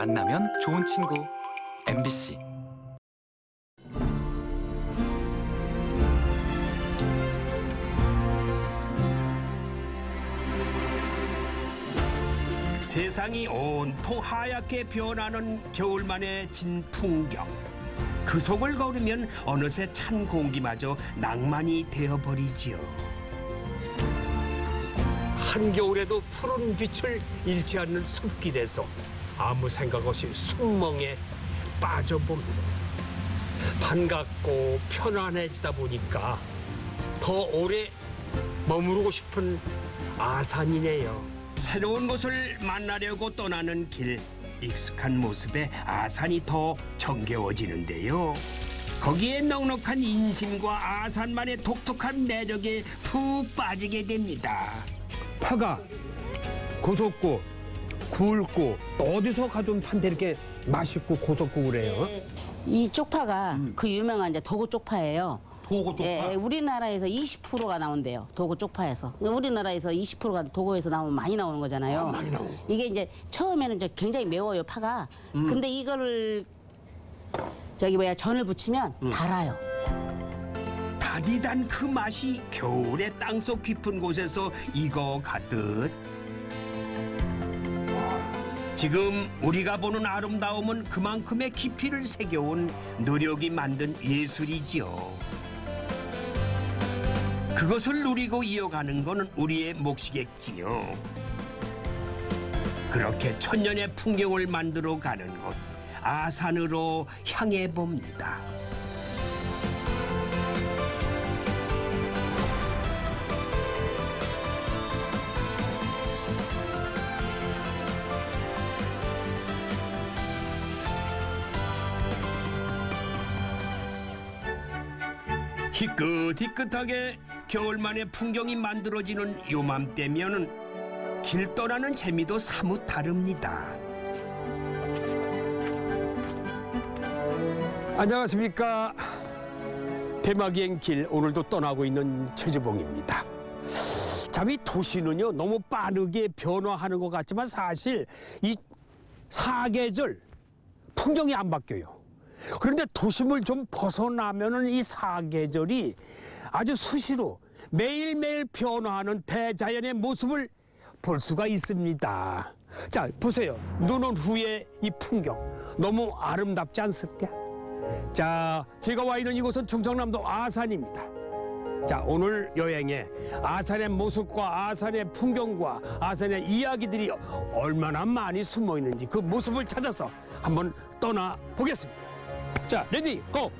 만나면 좋은 친구 MBC 세상이 온통 하얗게 변하는 겨울만의 진 풍경. 그 속을 걸으면 어느새 찬 공기마저 낭만이 되어버리지요. 한겨울에도 푸른 빛을 잃지 않는 숲길에서 아무 생각 없이 숨멍에 빠져봅니다. 반갑고 편안해지다 보니까 더 오래 머무르고 싶은 아산이네요. 새로운 곳을 만나려고 떠나는 길 익숙한 모습에 아산이 더 정겨워지는데요. 거기에 넉넉한 인심과 아산만의 독특한 매력에 푹 빠지게 됩니다. 파가 고소고 굵고 또 어디서 가도 판데 이렇게 맛있고 고소고 그래요. 이 쪽파가 그 유명한 이제 도구 쪽파예요. 도구 쪽파. 예, 우리나라에서 20%가 나온대요. 도구 쪽파에서. 우리나라에서 20%가 도구에서 나오면 많이 나오는 거잖아요. 많이 나오고. 이게 이제 처음에는 이제 굉장히 매워요, 파가. 근데 이거를 저기 뭐야 전을 부치면 달아요. 다디단 그 맛이 겨울의 땅속 깊은 곳에서 익어 가듯 지금 우리가 보는 아름다움은 그만큼의 깊이를 새겨온 노력이 만든 예술이지요. 그것을 누리고 이어가는 것은 우리의 몫이겠지요. 그렇게 천년의 풍경을 만들어 가는 곳 아산으로 향해 봅니다. 희끗희끗하게 겨울만의 풍경이 만들어지는 요맘때면은 길 떠나는 재미도 사뭇 다릅니다. 안녕하십니까. 대마기행 길 오늘도 떠나고 있는 최주봉입니다. 참이 도시는요 너무 빠르게 변화하는 것 같지만 사실 이 사계절 풍경이 안 바뀌어요. 그런데 도심을 좀 벗어나면은 이 사계절이 아주 수시로 매일매일 변화하는 대자연의 모습을 볼 수가 있습니다. 자, 보세요. 눈 온 후에 이 풍경. 너무 아름답지 않습니까? 자, 제가 와 있는 이곳은 충청남도 아산입니다. 자, 오늘 여행에 아산의 모습과 아산의 풍경과 아산의 이야기들이 얼마나 많이 숨어 있는지 그 모습을 찾아서 한번 떠나 보겠습니다. 자, ready, go!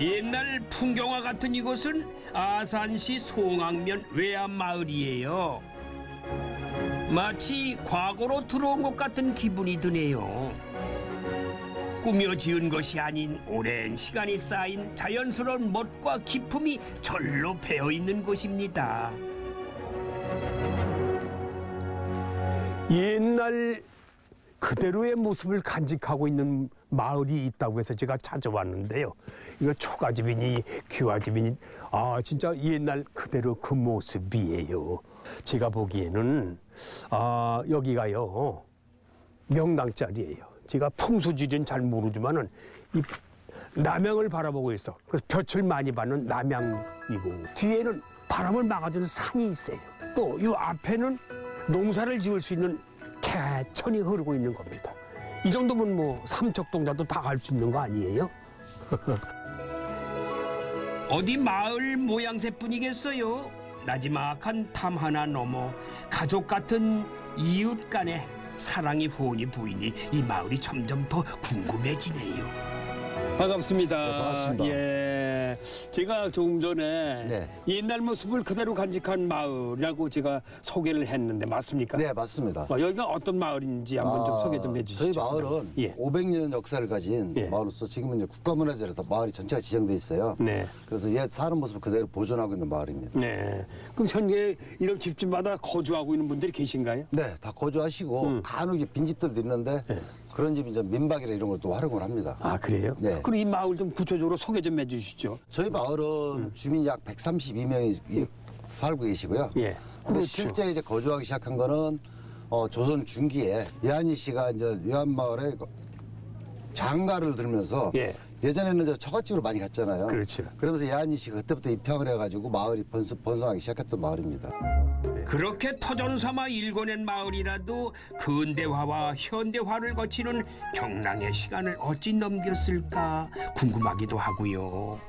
옛날 풍경화 같은 이곳은 아산시 송악면 외암 마을이에요. 마치 과거로 들어온 것 같은 기분이 드네요. 꾸며 지은 것이 아닌 오랜 시간이 쌓인 자연스러운 멋과 기품이 절로 배어 있는 곳입니다. 옛날 그대로의 모습을 간직하고 있는 마을이 있다고 해서 제가 찾아왔는데요. 이거 초가집이니 귀화집이니 아 진짜 옛날 그대로 그 모습이에요. 제가 보기에는 아 여기가요 명당짜리예요. 제가 풍수지리는 잘 모르지만은 이 남양을 바라보고 있어. 그래서 볕을 많이 받는 남양이고 뒤에는 바람을 막아주는 산이 있어요. 또 이 앞에는 농사를 지을 수 있는 개천이 흐르고 있는 겁니다. 이 정도면 뭐 삼척동자도 다 갈 수 있는 거 아니에요? 어디 마을 모양새뿐이겠어요. 나지막한 담 하나 넘어 가족 같은 이웃 간의 사랑이 훤히 보이니 이 마을이 점점 더 궁금해지네요. 반갑습니다. 네, 반갑습니다. 예, 제가 조금 전에 네. 옛날 모습을 그대로 간직한 마을이라고 제가 소개를 했는데 맞습니까? 네, 맞습니다. 어, 여기가 어떤 마을인지 한번 좀 아, 소개 좀 해주시죠. 저희 마을은 예. 500년 역사를 가진 예. 마을로서 지금은 이제 국가문화재라서 마을이 전체가 지정돼 있어요. 네. 그래서 옛 사는 모습을 그대로 보존하고 있는 마을입니다. 네. 그럼 현재 이런 집집마다 거주하고 있는 분들이 계신가요? 네, 다 거주하시고 음. 간혹 빈집들도 있는데 예. 그런 집이 이제 민박이나 이런 것도 활용을 합니다. 아 그래요? 네. 그럼 이 마을 좀 구체적으로 소개 좀 해주시죠. 저희 마을은 음. 주민이 약 132명이 살고 계시고요. 예. 근데 그렇죠. 실제 이제 거주하기 시작한 거는 어, 조선 중기에 이한희 씨가 이제 요한마을에 그 장가를 들면서 예. 예전에는 이제 처갓집으로 많이 갔잖아요. 그렇죠. 그러면서 이한희 씨가 그때부터 입양을 해가지고 마을이 번성, 번성하기 시작했던 마을입니다. 그렇게 터전 삼아 일궈낸 마을이라도 근대화와 현대화를 거치는 경랑의 시간을 어찌 넘겼을까 궁금하기도 하고요.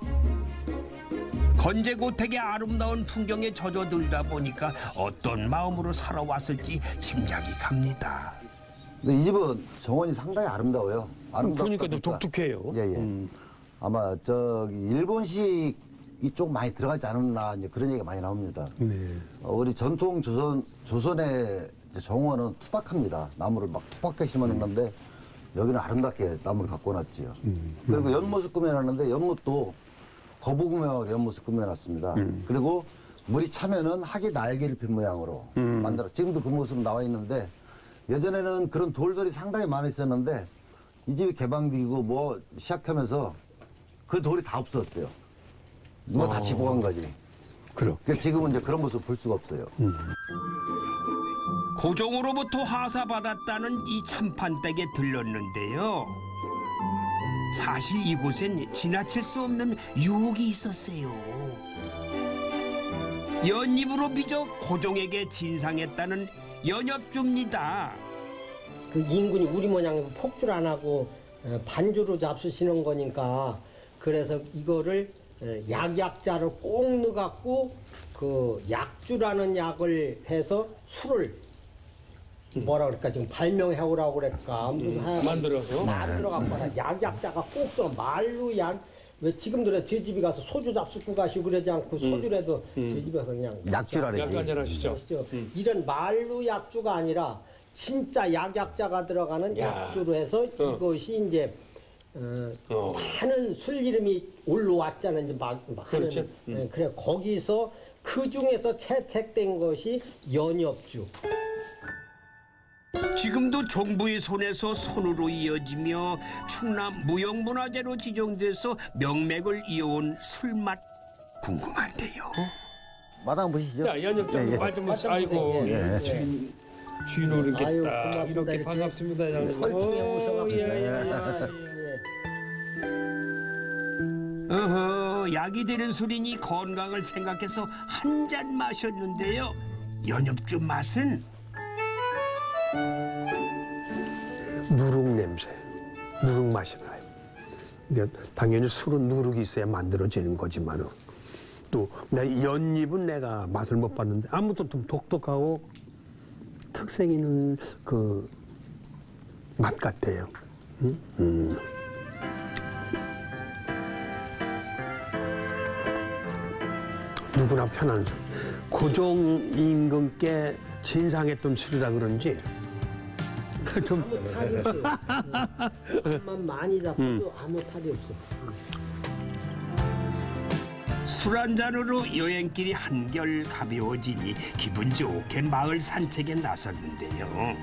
건재고택의 아름다운 풍경에 젖어들다 보니까 어떤 마음으로 살아왔을지 짐작이 갑니다. 근데 이 집은 정원이 상당히 아름다워요. 아름답다 또 보니까. 독특해요. 예, 예. 음. 아마 저기 일본식이 좀 많이 들어가지 않았나 이제 그런 얘기가 많이 나옵니다. 네. 어, 우리 전통 조선 조선의 정원은 투박합니다. 나무를 막 투박하게 심어놓는데 여기는 아름답게 나무를 갖고 놨지요. 그리고 연못을 꾸며놨는데 연못도 거북우며 연못을 꾸며놨습니다. 그리고 물이 차면은 학이 날개를 핀 모양으로 만들어 지금도 그 모습 나와 있는데 예전에는 그런 돌들이 상당히 많이 있었는데 이 집이 개방되고 뭐 시작하면서 그 돌이 다 없었어요. 누가 다 집어간 거지. 그렇. 그러니까 지금은 이제 그런 모습 볼 수가 없어요. 고종으로부터 하사받았다는 이 참판댁에 들렀는데요. 사실 이곳엔 지나칠 수 없는 유혹이 있었어요. 연잎으로 빚어 고종에게 진상했다는 연엽주입니다. 그 인군이 우리 모양 폭주를 안 하고 어, 반주로 잡수시는 거니까. 그래서 이거를 어, 약약자를 꼭 넣어갖고 그 약주라는 약을 해서 술을 뭐라 그럴까? 지금 발명해 오라고 그럴까? 무슨 하여간 만들어서? 만들어 갖고 약약자가 꼭 들어. 말로 약 왜 지금도 저 집에 가서 소주 잡수고 가시고 그러지 않고 소주라도 저 집에 가서 그냥 약주라 약간 그러지. 잘하시죠. 아시죠? 이런 말루 약주가 아니라 진짜 약약자가 들어가는 야. 약주로 해서 어. 이것이 이제 어, 어. 많은 술 이름이 올라왔잖아요. 이제 막 많은 그렇죠. 예, 그래 거기서 그 중에서 채택된 것이 연엽주. 지금도 정부의 손에서 손으로 이어지며 충남 무형문화재로 지정돼서 명맥을 이어온 술맛 궁금한데요. 마당 보시죠. 자, 연nhập 예, 예. 말좀 아이고, 예, 예. 예. 주인, 주인으로 이렇게 아유, 딱 고맙습니다. 이렇게 이렇게 반갑습니다. 장님. 어, 오셔가지고. 예, 예, 예. 어허, 약이 되는 술이니 건강을 생각해서 한 잔 마셨는데요. 연엽주 맛은 누룩 냄새, 누룩 맛이 나요. 그러니까 당연히 술은 누룩이 있어야 만들어지는 거지만은 또내 연잎은 내가 맛을 못 봤는데 아무튼 좀 독특하고 특색 있는 그 맛 같아요. 음? 음. 누구나 편한 술. 고종 임금께 진상했던 술이라 그런지 좀 아무 탈이 없어요. 음. 만 많이 잡혀도 아무 탈이 없어. 술 한 잔으로 여행길이 한결 가벼워지니 기분 좋게 마을 산책에 나섰는데요.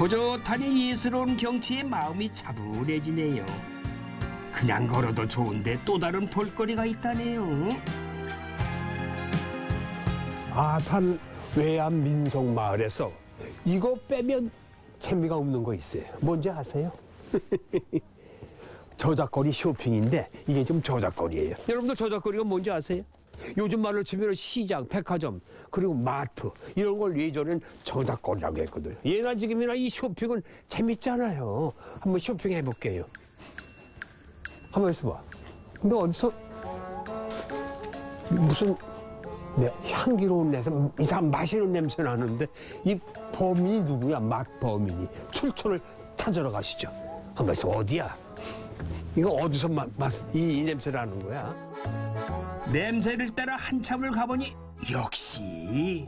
호젓하니 예스러운 경치에 마음이 차분해지네요. 그냥 걸어도 좋은데 또 다른 볼거리가 있다네요. 아산 외암 민속 마을에서 이거 빼면 재미가 없는 거 있어요. 뭔지 아세요? 저작거리 쇼핑인데 이게 좀 저작거리예요. 여러분들 저작거리가 뭔지 아세요? 요즘 말로 치면 시장, 백화점, 그리고 마트 이런 걸 예전엔 저작거리라고 했거든요. 예나 지금이나 이 쇼핑은 재밌잖아요. 한번 쇼핑해 볼게요. 한번 있어봐. 근데 어디서 무슨 네, 향기로운 냄새, 이상 맛있는 냄새 나는데 이 범인이 누구야? 맛 범인이 출처를 찾으러 가시죠. 한번 있어 어디야? 이거 어디서 맛, 맛, 이, 이 냄새 나는 거야? 냄새를 따라 한참을 가보니 역시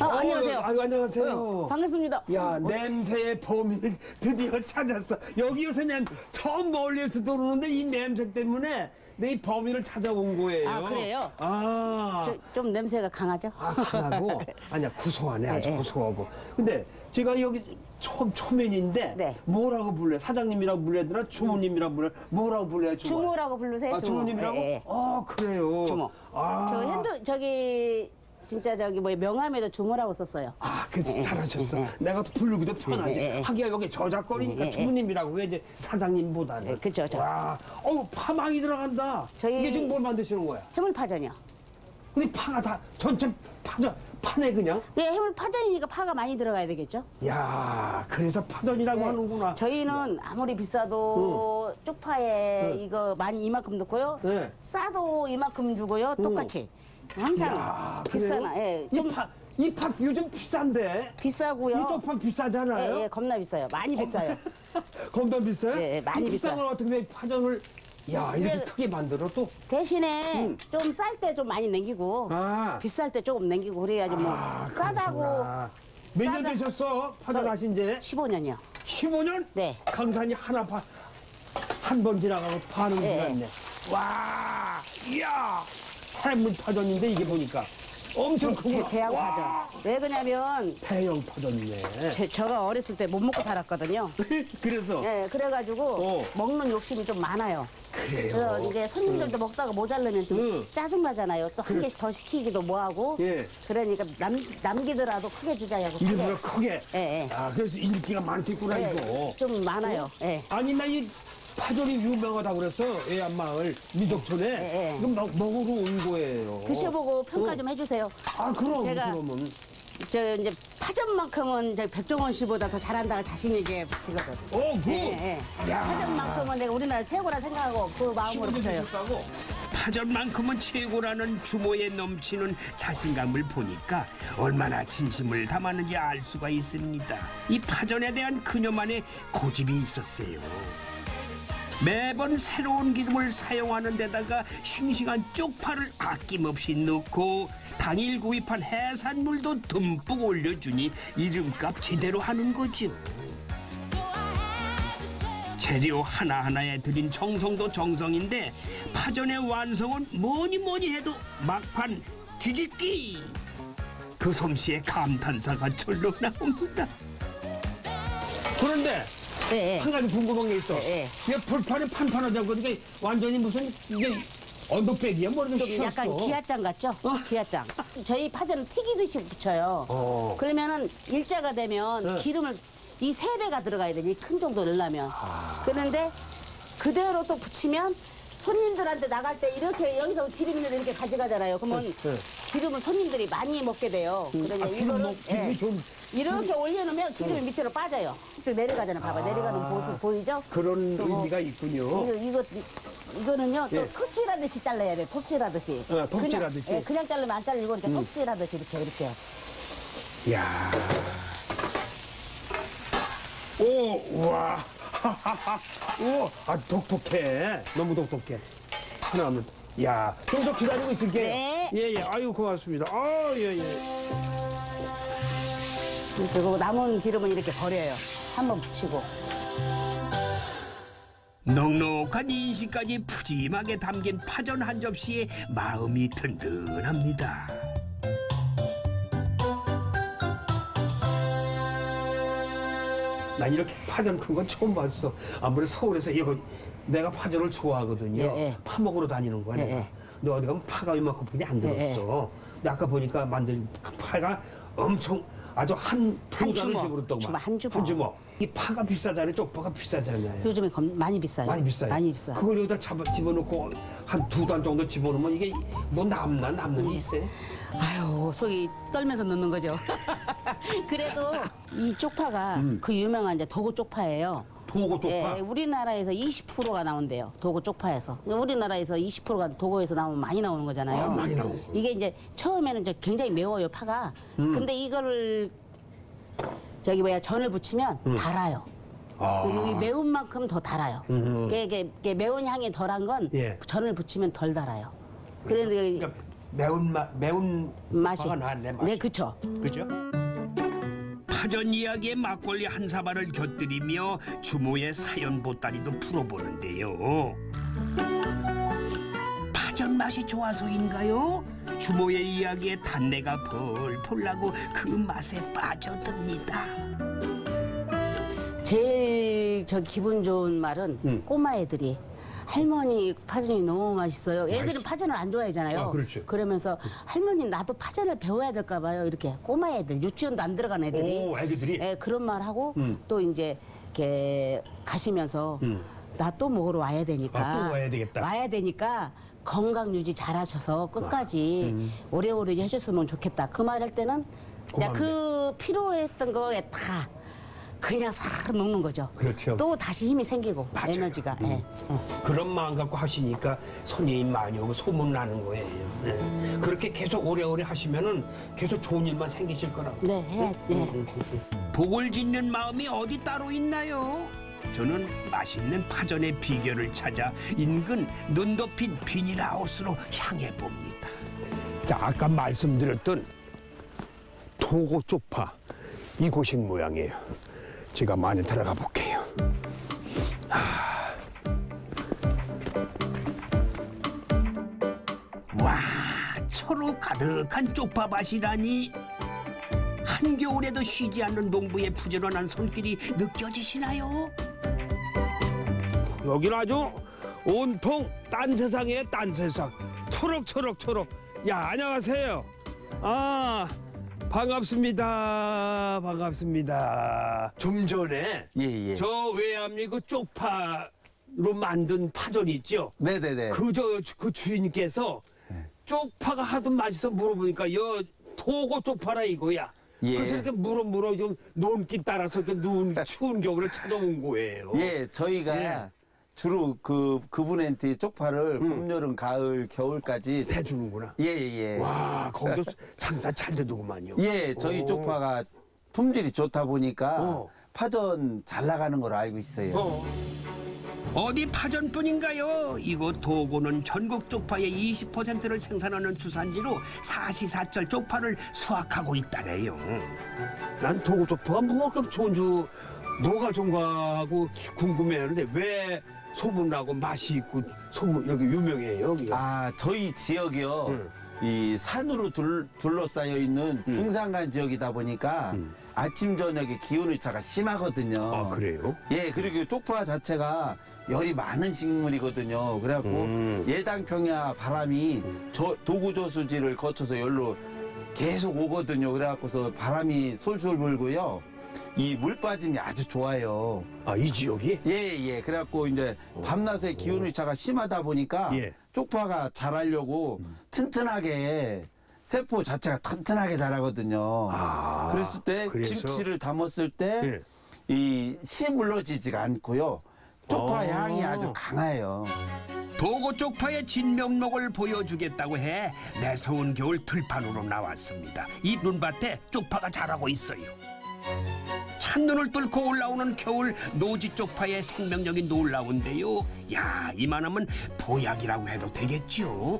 아, 안녕하세요. 아유, 안녕하세요. 어, 반갑습니다. 야, 냄새의 범인을 드디어 찾았어. 여기 요새 난 처음 멀리에서 들어오는데 이 냄새 때문에 내 이 범인을 찾아온 거예요. 아, 그래요? 아. 저- 좀 냄새가 강하죠? 아, 하나고 아니야 구수하네 아주 네, 네. 구수하고 근데 제가 여기 초, 초면인데 네. 뭐라고 불러요 사장님이라고 불러야 되나 주모님이라고 불러요 뭐라고 불러야 좋아요? 주모라고 부르세요. 아 주모 님이라고? 예, 예. 아 그래요 주모. 아, 저 핸드 저 여기 진짜 저기 뭐 명함에도 주무라고 썼어요. 아, 그 예, 잘하셨어. 예, 예. 내가 또 부르기도 편하지. 예, 예. 하기야 여기 저작거리니까 예, 예. 주부님이라고 해야지 사장님보다는. 예, 그쵸, 그쵸. 와, 어우 파 많이 들어간다. 저희- 이게 지금 뭘 만드시는 거야? 해물파전이요. 근데 파가 다 전체 파전 파네 그냥. 네, 해물 파전이니까 파가 많이 들어가야 되겠죠. 야, 그래서 파전이라고 하는구나. 네. 저희는 아무리 비싸도 쪽파에 응. 이거 많이 이만큼 넣고요. 네. 싸도 이만큼 주고요. 똑같이. 항상 야, 비싸나. 예, 이좀 파, 이파 요즘 비싼데. 비싸고요. 이 쪽파 비싸잖아요. 예, 예, 겁나 비싸요. 많이 비싸요. 검도 비싸요? 예, 예, 많이 이 비싼 비싸요. 걸 어떻게 왜 파전을 야 이렇게 크게 만들어 또? 대신에 음. 좀쌀 때 좀 많이 남기고 아, 비쌀 때 조금 남기고 그래야지 뭐 아, 싸다고. 몇 년 싸다- 되셨어? 파전 저- 하신 지? 15년이요. 15년? 네. 강산이 하나 파, 한 번 지나가고 파는 줄 네. 알았네. 와, 이야, 해물 파전인데 이게 보니까 엄청 대형 와, 파전. 왜 그러냐면 대형 파전이네. 제, 제가 어렸을 때 못 먹고 살았거든요. 그래서 예, 그래가지고 어. 먹는 욕심이 좀 많아요. 그래요. 이제 손님들도 먹다가 모자르면 좀 응. 짜증 나잖아요. 또 한 개씩 더 시키기도 뭐하고. 예. 그러니까 남, 남기더라도 크게 주자고. 크게. 일부러 크게. 예, 예. 아, 그래서 인기가 많겠구나 예, 이거. 좀 많아요. 예. 아니 나 이 파전이 유명하다고 그랬어 애안마을 미덕촌에 예, 예. 이거 먹, 먹으러 온 거예요. 드셔보고 평가 어. 좀 해주세요. 아 그럼 제가- 그러면 저 이제 파전만큼은 저 백종원 씨보다 더 잘한다고 자신 있게 붙이거든. 어 그. 예, 예. 야. 파전만큼은 내가 우리나라 최고라 생각하고 그 마음으로 붙여요. 파전만큼은 최고라는 주모에 넘치는 자신감을 보니까 얼마나 진심을 담았는지 알 수가 있습니다. 이 파전에 대한 그녀만의 고집이 있었어요. 매번 새로운 기름을 사용하는 데다가 싱싱한 쪽파를 아낌없이 넣고 당일 구입한 해산물도 듬뿍 올려주니 이름값 제대로 하는 거죠. 재료 하나하나에 들인 정성도 정성인데 파전의 완성은 뭐니 뭐니 해도 막판 뒤집기 그 솜씨에 감탄사가 절로 나옵니다 그런데 예, 예. 한 가지 궁금한 게 있어. 예, 예. 이게 불판에 판판하자고 그러니까 완전히 무슨 이게 언덕배기야 뭐좀 좀 약간 기아장 같죠? 기아장. 저희 파전은 튀기듯이 붙여요. 어. 그러면은 일자가 되면 네. 기름을 이 세 배가 들어가야 되니 큰 정도 넣으려면. 그런데 그대로 또 붙이면 손님들한테 나갈 때 이렇게 여기서 기름을 이렇게 가져가잖아요. 그러면 네. 기름은 손님들이 많이 먹게 돼요. 그러니까 아, 기름 먹 기름이 예, 좀 이렇게 올려놓으면 기름이 밑으로 빠져요. 쭉 내려가잖아요. 봐봐 내려가는 모습 보이죠? 그런 또 뭐, 의미가 있군요. 이거, 이거 이거는요 또 예. 톱질하듯이 잘라야 돼 톱질하듯이 어, 톱질하듯이. 그냥, 예, 그냥 자르면 안 잘리고 이렇게 톱질하듯이 이렇게 이렇게 야. 오, 와. 오, 아, 독특해. 너무 독특해. 하나만. 야, 좀 더 기다리고 있을게요. 네. 예, 예. 아유, 고맙습니다. 아, 예, 예. 그리고 남은 기름은 이렇게 버려요 한번 붙이고 넉넉한 인식까지 푸짐하게 담긴 파전 한 접시에 마음이 든든합니다 난 이렇게 파전 큰 건 처음 봤어. 아무래도 서울에서 이거 내가 파전을 좋아하거든요. 예, 예. 파 먹으러 다니는 거야. 예. 예. 근데 어디 가면 파가 이만큼 뿐이 안 예, 들었어. 근데 아까 보니까 만든 그 파가 엄청 아주 한두 한 달을 주먹. 집어넣었다고. 주먹, 한 주먹. 이 파가 비싸잖아요. 쪽파가 비싸잖아요. 요즘에 검- 많이 비싸요 많이 비싸요. 많이 비싸 그걸 여기다 잡아 집어넣고 한두달 정도 집어넣으면 이게 뭐 남나 남는 게 있어요? 아유 속이 떨면서 넣는 거죠 그래도 이 쪽파가 그 유명한 이제 도구 쪽파예요 도고 쪽파. 예, 우리나라에서 20%가 나온대요. 도구 쪽파에서. 우리나라에서 20%가 도구에서 나오면 많이 나오는 거잖아요. 아, 많이 나오고. 이게 이제 처음에는 이제 굉장히 매워요, 파가. 음. 근데 이거를 저기 뭐야 전을 붙이면 달아요. 아. 이 매운 만큼 더 달아요. 이게, 이게, 이게 매운 향이 덜한 건 예. 전을 붙이면 덜 달아요. 그런데 그러니까 매운 맛 매운 맛이 쪽파가 나네 맛이. 네, 그쵸. 그죠? 파전 이야기에 막걸리 한 사발을 곁들이며 주모의 사연 보따리도 풀어보는데요. 파전 맛이 좋아서인가요? 주모의 이야기에 단내가 펄펄 나고 그 맛에 빠져듭니다. 제일 저 기분 좋은 말은 음. 꼬마 애들이 할머니 파전이 너무 맛있어요. 애들은 파전을 안 좋아하잖아요. 아, 그렇죠. 그러면서 할머니 나도 파전을 배워야 될까 봐요. 이렇게 꼬마 애들 유치원도 안 들어간 애들이. 오, 애기들이? 예, 그런 말 하고 또 이제 이렇게 가시면서 나또 먹으러 와야 되니까. 아, 또 와야 되겠다. 와야 되니까 건강 유지 잘하셔서 끝까지 오래오래 해줬으면 좋겠다. 그 말 할 때는 그냥 그 필요했던 거에 다 그냥 싹 녹는 거죠. 그렇죠. 또 다시 힘이 생기고 맞아요. 에너지가. 예. 그런 마음 갖고 하시니까 손님 많이 오고 소문 나는 거예요. 예. 그렇게 계속 오래오래 하시면은 계속 좋은 일만 생기실 거라고. 네, 해야 예. 복을 짓는 마음이 어디 따로 있나요? 저는 맛있는 파전의 비결을 찾아 인근 눈 덮인 비닐하우스로 향해 봅니다. 자, 아까 말씀드렸던 도고 쪽파 이곳인 모양이에요. 제가 많이 들어가 볼게요. 와, 초로 가득한 쪽파밭이라니. 한겨울에도 쉬지 않는 농부의 부지런한 손길이 느껴지시나요? 여기는 아주 온통 딴 세상에 딴 세상. 초록초록 초록. 야, 안녕하세요. 아, 반갑습니다. 반갑습니다. 좀 전에 예, 예. 저 외암리 그 쪽파로 만든 파전 있죠? 네네네. 그저 그 주인께서 쪽파가 하도 맛있어 물어보니까 여 토고 쪽파라 이거야. 예. 그래서 이렇게 물어 물어 좀 논길 따라서 이렇게 누운 추운 겨울에 찾아온 거예요. 예, 저희가 예. 주로 그, 그분한테 쪽파를 봄, 여름, 가을, 겨울까지. 해주는구나. 예, 예. 와 거기도 장사 잘 되더구만요. 예, 저희 오. 쪽파가 품질이 좋다 보니까 어. 파전 잘 나가는 걸 알고 있어요. 어. 어디 파전뿐인가요? 이곳 도고는 전국 쪽파의 20%를 생산하는 주산지로 사시사철 쪽파를 수확하고 있다네요. 난 도구 쪽파가 뭐가 좋은 줄 뭐가 좋은가 하고 궁금해하는데 왜 소문나고 맛이 있고 소문 여기 유명해요 여기가. 아, 저희 지역이요. 음. 이 산으로 둘, 둘러싸여 있는 음. 중산간 지역이다 보니까 음. 아침, 저녁에 기온의 차가 심하거든요. 아 그래요? 예, 그리고 쪽파 자체가 열이 많은 식물이거든요. 그래갖고 음. 예당 평야 바람이 저 도구 저수지를 거쳐서 열로 계속 오거든요. 그래갖고서 바람이 솔솔 불고요. 이 물 빠짐이 아주 좋아요. 아 이 지역이? 예, 예. 그래갖고 이제 밤낮에 기온의 차가 심하다 보니까 예. 쪽파가 자라려고 튼튼하게 세포 자체가 튼튼하게 자라거든요. 아, 그랬을 때 그래서? 김치를 담았을 때 예. 이씨 물러지지가 않고요. 쪽파 아. 향이 아주 강해요. 도고 쪽파의 진면목을 보여주겠다고 해 매서운 겨울 들판으로 나왔습니다. 이 눈밭에 쪽파가 자라고 있어요. 찬눈을 뚫고 올라오는 겨울 노지 쪽파의 생명력이 놀라운데요. 야, 이만하면 보약이라고 해도 되겠죠.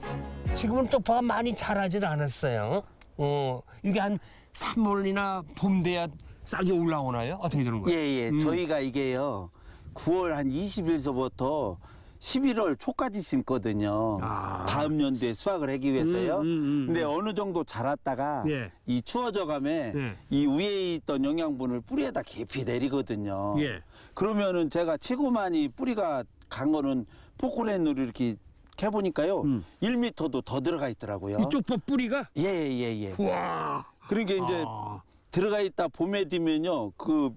지금은 쪽파가 많이 자라질 않았어요. 어 이게 한 3월이나 봄 돼야 싹이 올라오나요? 어떻게 되는 예, 거예요? 예. 음. 저희가 이게요. 9월 한 20일서부터 11월 초까지 심거든요. 아. 다음 연도에 수확을 하기 위해서요. 음, 음, 음, 근데 어느 정도 자랐다가 예. 이 추워져 감에 예. 이 위에 있던 영양분을 뿌리에다 깊이 내리거든요. 예. 그러면은 제가 최고 많이 뿌리가 간 거는 포크레인으로 이렇게 해보니까요. 음. 1m도 더 들어가 있더라고요. 이 쪽파 뿌리가 예, 예, 예. 와. 그러니까 이제 아. 들어가 있다 봄에 되면요. 그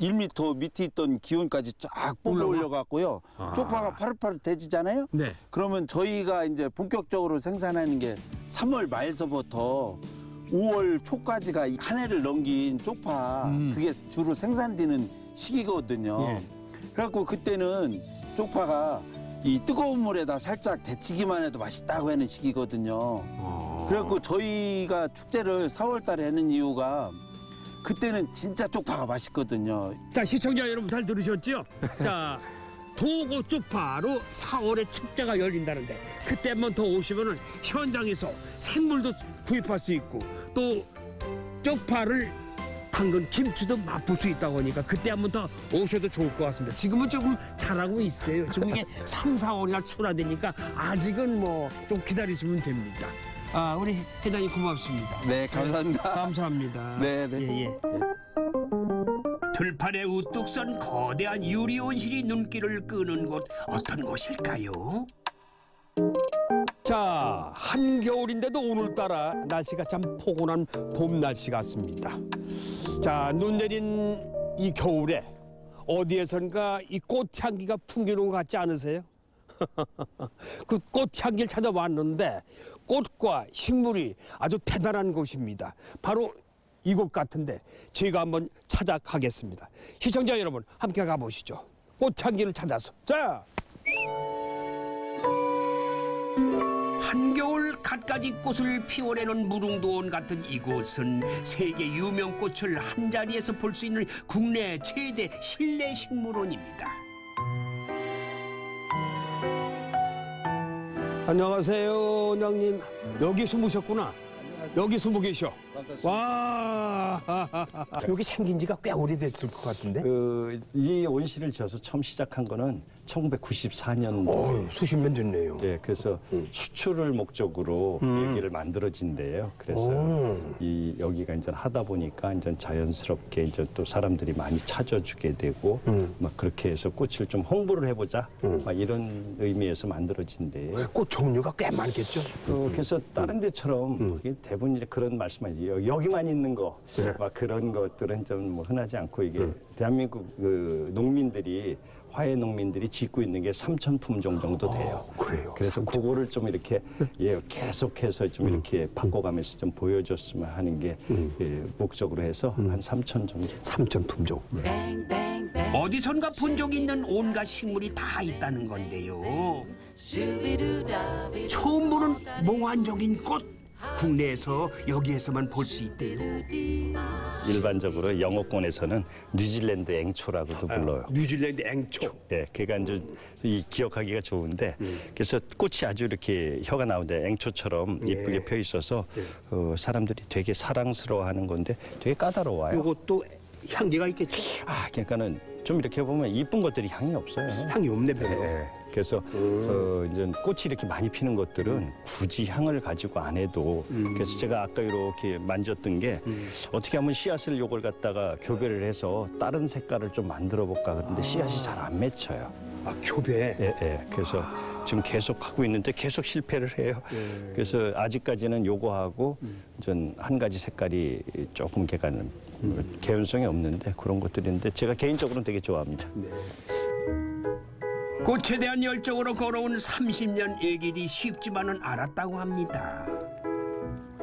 1m 밑에 있던 기온까지 쫙 뽑아 올라와? 올려 갖고요. 아. 쪽파가 파릇파릇해지잖아요. 네. 그러면 저희가 이제 본격적으로 생산하는 게 3월 말서부터 5월 초까지가 한 해를 넘긴 쪽파 음. 그게 주로 생산되는 시기거든요. 예. 그래갖고 그때는 쪽파가 이 뜨거운 물에다 살짝 데치기만 해도 맛있다고 하는 시기거든요. 어. 그래갖고 저희가 축제를 4월 달에 하는 이유가 그때는 진짜 쪽파가 맛있거든요. 자 시청자 여러분 잘 들으셨죠? 자 도고 쪽파로 4월에 축제가 열린다는데 그때 한번 더 오시면은 현장에서 생물도 구입할 수 있고 또 쪽파를 담근 김치도 맛볼 수 있다고 하니까 그때 한번 더 오셔도 좋을 것 같습니다. 지금은 조금 잘하고 있어요. 지금 이게 3, 4월이나 출하되니까 아직은 뭐 좀 기다리시면 됩니다. 아 우리 회장님 고맙습니다. 네, 감사합니다. 감사합니다. 네, 네. 예, 예. 들판에 우뚝 선 거대한 유리 온실이 눈길을 끄는 곳 어떤 곳일까요? 자, 한겨울인데도 오늘따라 날씨가 참 포근한 봄 날씨 같습니다. 자, 눈 내린 이 겨울에 어디에선가 이 꽃향기가 풍기는 것 같지 않으세요? 그 꽃향기를 찾아왔는데 꽃과 식물이 아주 대단한 곳입니다. 바로 이곳 같은데 제가 한번 찾아가겠습니다. 시청자 여러분 함께 가보시죠. 꽃향기를 찾아서 자. 한겨울 갖가지 꽃을 피워내는 무릉도원 같은 이곳은 세계 유명 꽃을 한 자리에서 볼 수 있는 국내 최대 실내 식물원입니다. 안녕하세요, 원장님. 여기 숨으셨구나. 여기 숨어 계셔. 와, 여기 생긴 지가 꽤 오래됐을 것 같은데. 그, 이 온실을 지어서 처음 시작한 거는 1994년도. 어, 수십 년 됐네요. 예, 그래서 수출을 목적으로 여기를 만들어진대요. 그래서 음. 이 여기가 이제 하다 보니까 이제 자연스럽게 이제 또 사람들이 많이 찾아주게 되고 막 그렇게 해서 꽃을 좀 홍보를 해보자. 막 이런 의미에서 만들어진대요. 꽃 종류가 꽤 많겠죠. 그, 그래서 다른 데처럼 이게 대부분 이제 그런 말씀만 여- 여기만 있는 거, 네. 막 그런 것들은 좀 뭐 흔하지 않고 이게 대한민국 그 농민들이 화훼 농민들이 짓고 있는 게 3천 품종 정도 돼요. 그래요? 그래서 그거를 좀 이렇게 예, 계속해서 좀 이렇게 바꿔가면서 좀 보여줬으면 하는 게 예, 목적으로 해서 한 3천 정도. 삼천 품종. 어디선가 본 적 있는 온갖 식물이 다 있다는 건데요. 처음 보는 몽환적인 꽃. 국내에서 여기에서만 볼 수 있대요. 일반적으로 영어권에서는 뉴질랜드 앵초라고도 불러요. 뉴질랜드 앵초. 예, 그러니까 이제 이 기억하기가 좋은데 그래서 꽃이 아주 이렇게 혀가 나오는데 앵초처럼 예쁘게 펴 있어서 어, 사람들이 되게 사랑스러워하는 건데 되게 까다로워요. 이것도 향기가 있겠죠. 아, 그러니까는 좀 이렇게 보면 이쁜 것들이 향이 없어요. 향이 없네 별로. 예, 그래서 어, 이제 꽃이 이렇게 많이 피는 것들은 굳이 향을 가지고 안 해도 그래서 제가 아까 이렇게 만졌던 게 어떻게 하면 씨앗을 요걸 갖다가 교배를 해서 다른 색깔을 좀 만들어 볼까 그런데 씨앗이 잘 안 맺혀요. 아 교배. 예, 예. 그래서 지금 계속 하고 있는데 계속 실패를 해요. 그래서 아직까지는 요거 하고 전 한 가지 색깔이 조금 개가는 개연성이 없는데 그런 것들인데 제가 개인적으로는 되게 좋아합니다. 꽃에 대한 열정으로 걸어온 30년 의 길이 쉽지만은 않았다고 합니다.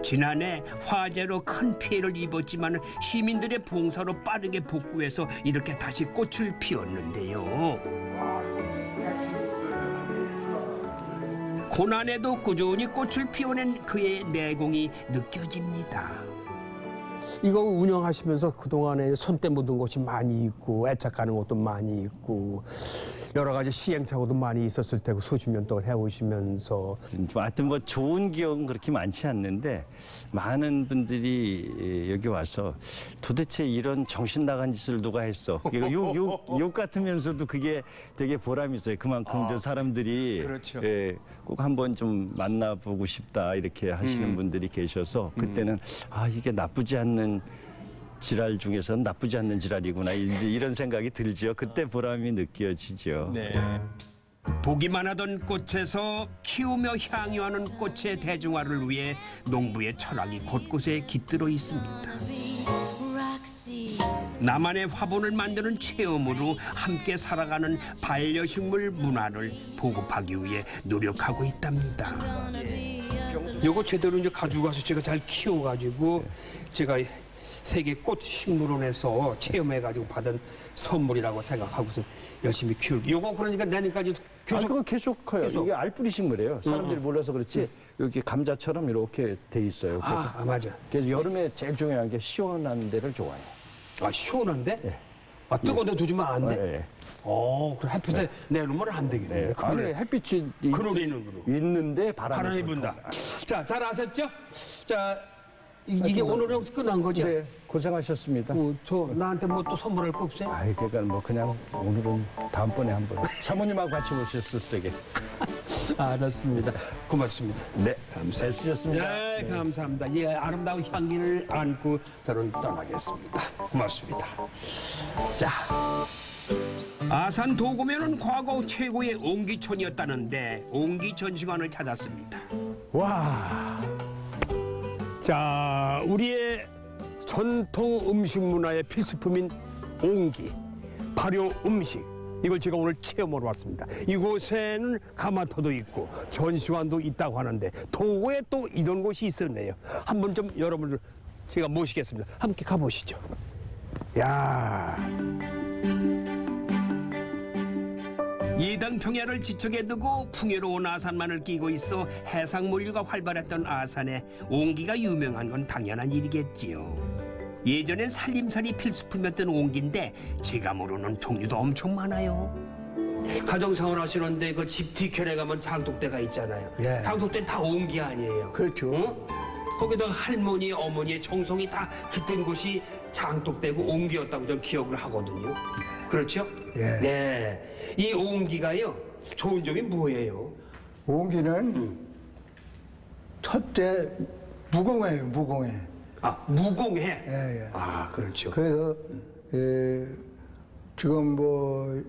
지난해 화재로 큰 피해를 입었지만 시민들의 봉사로 빠르게 복구해서 이렇게 다시 꽃을 피웠는데요. 고난에도 꾸준히 꽃을 피워낸 그의 내공이 느껴집니다. 이거 운영하시면서 그동안에 손때 묻은 곳이 많이 있고 애착하는 곳도 많이 있고 여러 가지 시행착오도 많이 있었을 테고 수십 년 동안 해오시면서 좀 하여튼 뭐 좋은 기억은 그렇게 많지 않는데 많은 분들이 여기 와서 도대체 이런 정신 나간 짓을 누가 했어? 이거 욕, 욕, 욕 같으면서도 그게 되게 보람이 있어요. 그만큼 저 사람들이 그렇죠. 예, 꼭 한번 좀 만나보고 싶다 이렇게 하시는 분들이 계셔서 그때는 아 이게 나쁘지 않는 지랄 중에서는 나쁘지 않는 지랄이구나 이제 이런 생각이 들지요. 그때 보람이 느껴지죠. 보기만 하던 꽃에서 키우며 향유하는 꽃의 대중화를 위해 농부의 철학이 곳곳에 깃들어 있습니다. 나만의 화분을 만드는 체험으로 함께 살아가는 반려식물 문화를 보급하기 위해 노력하고 있답니다. 요거 제대로 이제 가지고 가서 제가 잘 키워가지고 제가 세계 꽃 식물원에서 체험해가지고 받은 선물이라고 생각하고서 열심히 키울게. 요거 그러니까 내년까지 아, 계속 그거 계속 커요. 계속. 이게 알뿌리 식물이에요. 사람들이 몰라서 그렇지 여기 감자처럼 이렇게 돼 있어요. 아, 아, 맞아. 그래서 여름에 제일 중요한 게 시원한 데를 좋아해요. 아 시원한데? 아 뜨거운 데 두지면 안 돼? 네. 어, 그럼 햇빛에 내놓으면 안 되겠네. 네. 그래. 아니 햇빛이 이- 그늘에는 그럼. 있는데 바람이, 바람이 불- 분다. 자, 잘 아셨죠? 자, 이, 이게 오늘은 끝난 거죠? 네, 고생하셨습니다. 어, 저 나한테 뭐 또 선물할 거 없어요? 아이 그러니까 뭐 그냥 오늘은 다음번에 한번 사모님하고 같이 오셨을 적에 알았습니다. 고맙습니다. 네. 감사합니다. 쓰셨습니다. 네, 감사합니다. 예, 아름다운 향기를 안고 저는 떠나겠습니다. 고맙습니다. 자, 아산 도구면은 과거 최고의 옹기촌이었다는데 옹기 전시관을 찾았습니다. 와. 자, 우리의 전통 음식 문화의 필수품인 옹기, 발효 음식. 이걸 제가 오늘 체험하러 왔습니다. 이곳에는 가마터도 있고 전시관도 있다고 하는데 도구에 또 이런 곳이 있었네요. 한번 좀 여러분들 제가 모시겠습니다. 함께 가보시죠. 야, 예당 평야를 지척에 두고 풍요로운 아산만을 끼고 있어 해상 물류가 활발했던 아산에 옹기가 유명한 건 당연한 일이겠지요. 예전엔 살림살이 필수품이었던 옹기인데 제가 모르는 종류도 엄청 많아요. 가정생활 하시는데 그 집 뒤편에 가면 장독대가 있잖아요. 예. 장독대 다 옹기 아니에요. 그렇죠. 응? 거기다가 할머니, 어머니의 정성이 다 깃든 곳이 장독대고 옹기였다고 저는 기억을 하거든요. 그렇죠? 예. 네. 이 옹기가요, 좋은 점이 뭐예요? 옹기는 첫째 무공해요, 무공해. 아, 무공해. 예, 예. 아, 그렇죠. 그래서 예, 지금 뭐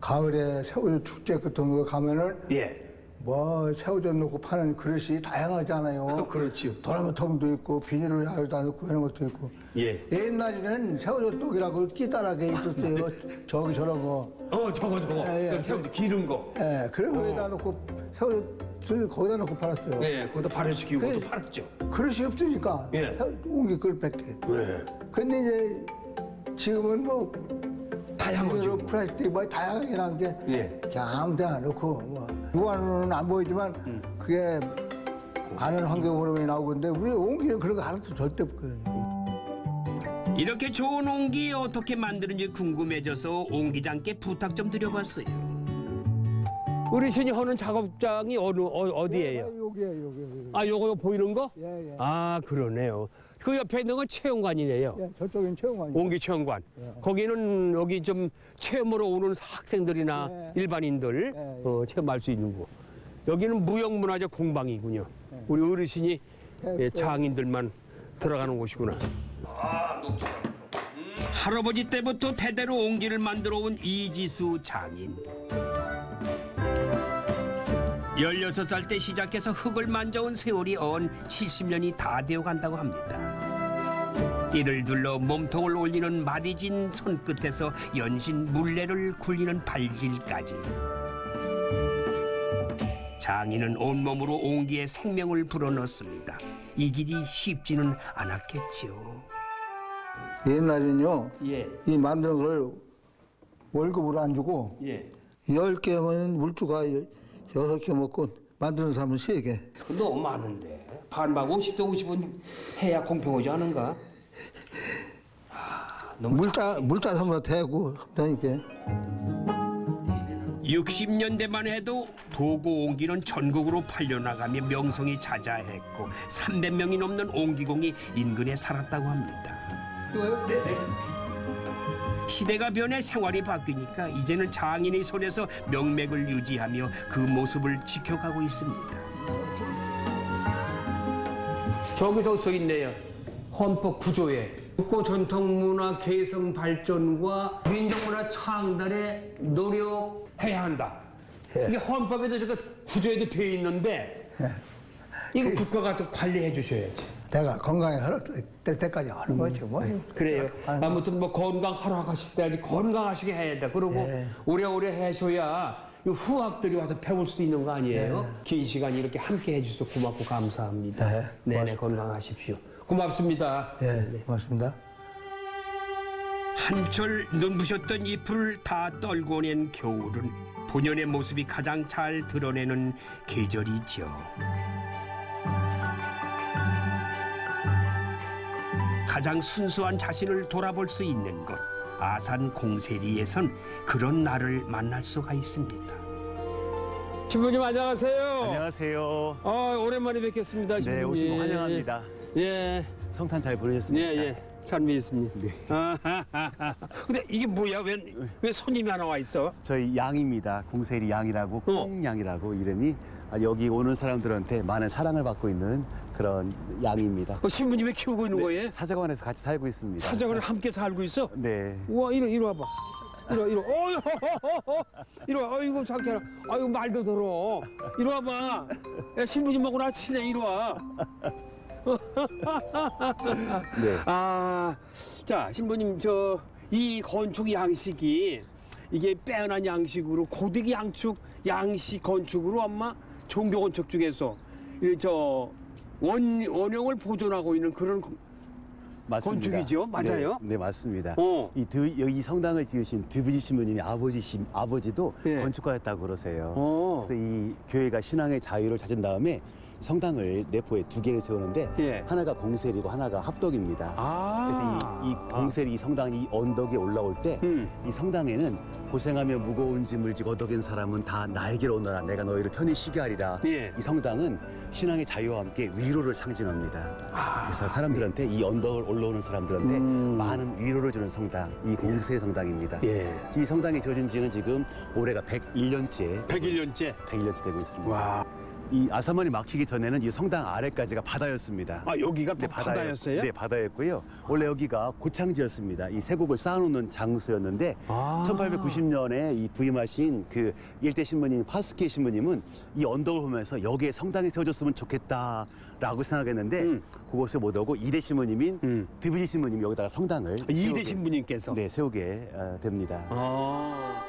가을에 새우젓 축제 같은 거 가면은 예. 뭐 새우젓 넣고 파는 그릇이 다양하잖아요. 그렇죠. 도라마통도 있고 비닐을 알다 넣고 이런 것도 있고. 예. 옛날에는 새우젓독이라고 끼다랗게 있었어요. 저기 저런 거. 어, 저거, 저거. 예, 예. 그 새우젓 기른 거. 예, 그런 거에다 넣고 새우젓을 거기다 넣고 팔았어요. 예, 거기다 발효시키고 그- 또 팔았죠. 그릇이 없으니까 예. 새우- 옹기 그릇 밖에. 예. 근데 이제 지금은 뭐 다양하죠. 비닐로 플라스틱 뭐 다양하게 나온 게 예. 아무 데나 넣고 뭐 육안으로는 안 보이지만 음. 그게 많은 환경으로 나오고 있는데 우리 옹기는 그런 거 하나도 절대 없거든요. 이렇게 좋은 옹기 어떻게 만드는지 궁금해져서 옹기장께 부탁 좀 드려봤어요. 어르신이 하는 작업장이 어느, 어, 디예요 여기에 여기 여기. 아, 요거 보이는 거? 예, 예. 아, 그러네요. 그 옆에 있는 건 체험관이네요. 예, 저쪽엔 체험관이. 옹기 체험관. 거기는 여기 좀 체험으로 오는 학생들이나 네. 일반인들 네, 네. 어, 체험할 수 있는 곳. 여기는 무형문화재 공방이군요. 우리 어르신이 네, 예, 장인들만 들어가는 곳이구나. 할아버지 때부터 대대로 옹기를 만들어 온 이지수 장인. 16살 때 시작해서 흙을 만져온 세월이 언 70년이 다 되어 간다고 합니다. 이를 둘러 몸통을 올리는 마디진 손끝에서 연신 물레를 굴리는 발질까지. 장인은 온몸으로 옹기에 생명을 불어넣습니다. 이 길이 쉽지는 않았겠지요. 옛날에는요, 예, 이 만드는 걸 월급으로 안 주고 예. 열 개면 물주가 여- 여섯 개 먹고 만드는 사람은 세 개. 너무 많은데. 반박 50대 50은 해야 공평하지 않은가? 아, 물자 물자 삼아 대고 다니까. 60년대만 해도 도구 옹기는 전국으로 팔려나가며 명성이 자자했고 300명이 넘는 옹기공이 인근에 살았다고 합니다. 시대가 변해 생활이 바뀌니까 이제는 장인의 손에서 명맥을 유지하며 그 모습을 지켜가고 있습니다. 저기도 써 있네요. 헌법 구조에 국고 전통문화 개성 발전과 민족문화 창달에 노력해야 한다. 이게 헌법에도 저거 구조에도 돼 있는데 이거 국가가 또 관리해 주셔야지. 내가 건강에 허락될 때까지 하는 거죠. 뭐. 그래요. 하는 아무튼 뭐 건강 하락하실 때까지 건강하시게 해야 돼. 그리고 예. 오래오래 이 후학들이 와서 배울 수도 있는 거 아니에요? 긴 시간 이렇게 함께 해주셔서 고맙고 감사합니다. 예, 네네 건강하십시오. 고맙습니다. 예, 고맙습니다. 한철 눈부셨던 잎을 다 떨고 낸 겨울은 본연의 모습이 가장 잘 드러내는 계절이죠. 가장 순수한 자신을 돌아볼 수 있는 곳 아산 공세리에선 그런 날을 만날 수가 있습니다. 신부님 안녕하세요. 안녕하세요. 아 오랜만에 뵙겠습니다. 네, 신부님. 오신 거 환영합니다. 예, 성탄 잘 보내셨습니까? 예, 예. 찬미 스님. 네. 근데 이게 뭐야? 왜, 왜 손님이 하나 와 있어? 저희 양입니다. 공세리 양이라고 꽁양이라고 이름이 아, 여기 오는 사람들한테 많은 사랑을 받고 있는 그런 양입니다. 어, 신부님 왜 키우고 있는 거예요? 사자관에서 같이 살고 있습니다. 사정을 함께 살고 있어? 네. 우와 이리 이리 와봐. 이리 와 이리 와. 어이, 이리 와. 어이구 착해라. 아이고 말도 들어. 이리 와봐. 야, 신부님하고 나 친해. 이리 와. 네. 아, 자 신부님 저 이 건축 양식이 이게 빼어난 양식으로 고딕 양축 양식 건축으로 아마 종교 건축 중에서 이저 원 원형을 보존하고 있는 그런 맞습니다. 건축이죠? 맞아요? 네, 네, 맞습니다. 어. 이 드, 여기 성당을 지으신 드비지 신부님이 아버지 신 아버지도 예. 건축가였다고 그러세요. 어. 그래서 이 교회가 신앙의 자유를 찾은 다음에 성당을 내포에 두 개를 세우는데 예. 하나가 공셀이고 하나가 합덕입니다. 아. 그래서 이, 이 공셀이 이 성당 이 언덕에 올라올 때이 음. 성당에는 고생하며 무거운 짐을 지고 얻어긴 사람은 다 나에게로 오너라 내가 너희를 편히 쉬게 하리라. 예. 이 성당은 신앙의 자유와 함께 위로를 상징합니다. 그래서 사람들한테 이 언덕을 올라오는 사람들한테 음. 많은 위로를 주는 성당, 이 공세 성당입니다. 예. 이 성당이 지어진 지는 지금 올해가 101년째, 101년째. 101년째 되고 있습니다. 와. 이 아사만이 막히기 전에는 이 성당 아래까지가 바다였습니다. 아 여기가 네, 바다, 바다였어요? 네, 바다였고요. 원래 여기가 고창지였습니다. 이 세곡을 쌓아놓는 장소였는데 아. 1890년에 이 부임하신 그 일대 신부님 파스케 신부님은 이 언덕을 보면서 여기에 성당이 세워졌으면 좋겠다 라고 생각했는데 음. 그곳을 못 오고 이대 신부님인 음. 드비지 신부님이 여기다가 성당을 이대 세우게- 신부님께서. 네 세우게 어, 됩니다. 아.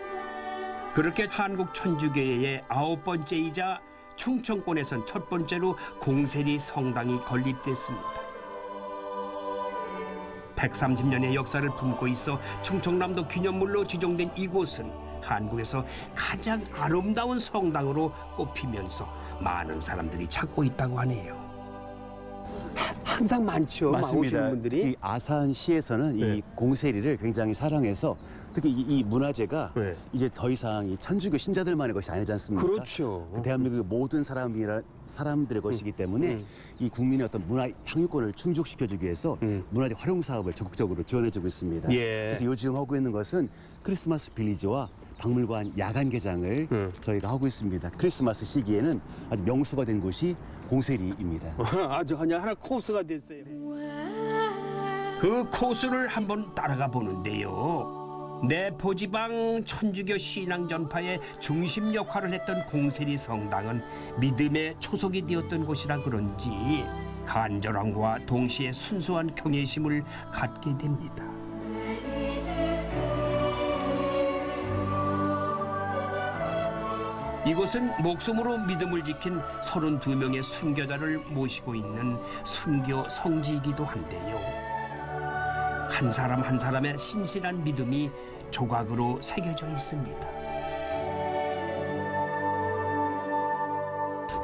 그렇게 한국 천주교회의 아홉 번째이자 충청권에선 첫 번째로 공세리 성당이 건립됐습니다. 130년의 역사를 품고 있어 충청남도 기념물로 지정된 이곳은 한국에서 가장 아름다운 성당으로 꼽히면서 많은 사람들이 찾고 있다고 하네요. 항상 많죠. 맞습니다. 분들이. 이 아산시에서는 네. 이 공세리를 굉장히 사랑해서 특히 이, 이 문화재가 네. 이제 더 이상 이 천주교 신자들만의 것이 아니지 않습니까? 그렇죠. 그 대한민국의 모든 사람이라 사람들의 것이기 때문에 음. 이 국민의 어떤 문화 향유권을 충족시켜주기 위해서 음. 문화재 활용 사업을 적극적으로 지원해주고 있습니다. 예. 그래서 요즘 하고 있는 것은 크리스마스 빌리지와 박물관 야간 개장을 음. 저희가 하고 있습니다. 크리스마스 시기에는 아주 명소가 된 곳이 공세리입니다. 아주 그냥 하나 코스가 됐어요. 그 코스를 한번 따라가 보는데요. 내포지방 천주교 신앙 전파의 중심 역할을 했던 공세리 성당은 믿음의 초석이 되었던 곳이라 그런지 간절함과 동시에 순수한 경외심을 갖게 됩니다. 이곳은 목숨으로 믿음을 지킨 32명의 순교자를 모시고 있는 순교 성지이기도 한데요. 한 사람 한 사람의 신실한 믿음이 조각으로 새겨져 있습니다.